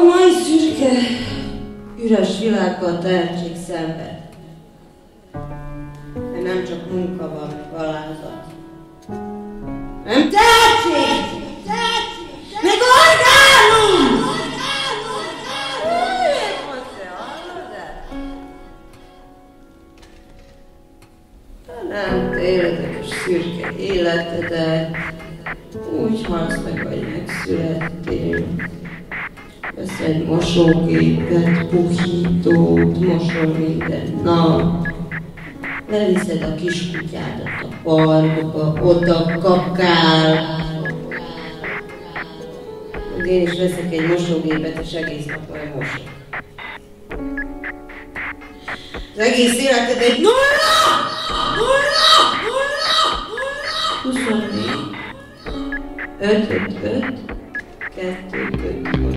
A mai szürke, üres világban tehetség szenved. Mert nem csak munka van, meg alázat. Nem tehetség! Meg orgánum! Nem a szürke életedet, úgy halsz meg, hogy megszülettél. Vesz egy mosógépet, puhítót, mosol minden nap. Leviszed a kiskutyádat a parkba, oda kakál. Én is veszek egy mosógépet, és egész nap majd mosok. Az egész életed egy nulla! Nulla! Nulla! Nulla! 24, 5, 5, 5, 2, 5, 6.